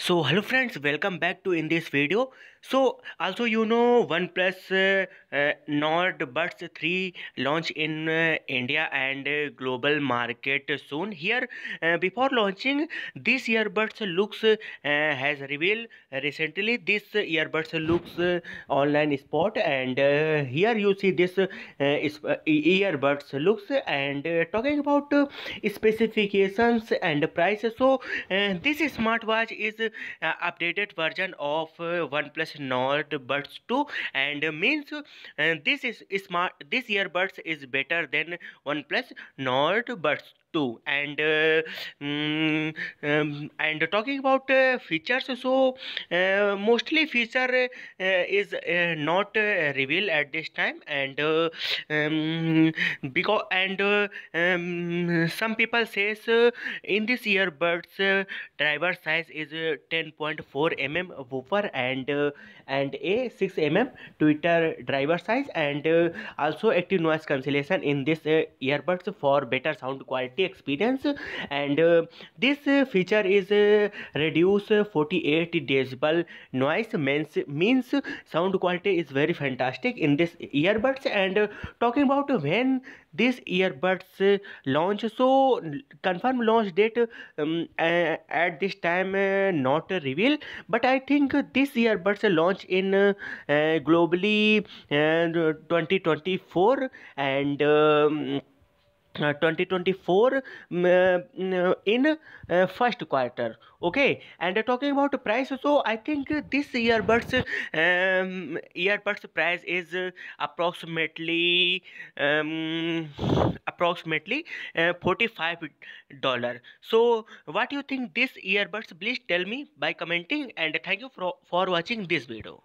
so hello friends welcome back to in this video. So also you know oneplus uh, uh, nord buds 3 launch in uh, india and uh, global market soon. Here uh, before launching this earbuds looks uh, has revealed recently this earbuds looks uh, online spot and uh, here you see this uh, is, uh, earbuds looks and uh, talking about uh, specifications and prices so uh, this smartwatch is uh, updated version of uh, OnePlus Nord Buds 2 and uh, means uh, this is smart this earbuds is better than OnePlus Nord Buds 2 and uh, and talking about uh, features so uh, mostly feature uh, is not revealed at this time. And um, because and um, some people says in this earbuds uh, driver size is uh, 10.4 mm woofer and and a 6 mm tweeter driver size. And also active noise cancellation in this earbuds for better sound quality experience. And this feature is reduce uh, 48 decibel. Noise means means sound quality is very fantastic in this earbuds. And talking about when this earbuds launch so confirm launch date um, at this time uh, not reveal. But i think this earbuds launch in uh, globally uh, 2024 and um, uh, 2024 mm, uh, in uh, first quarter okay? And uh, talking about price so i think this earbuds um, earbuds price is uh, approximately um, approximately uh, 45 dollar. So what do you think this earbuds please tell me by commenting and thank you for, for watching this video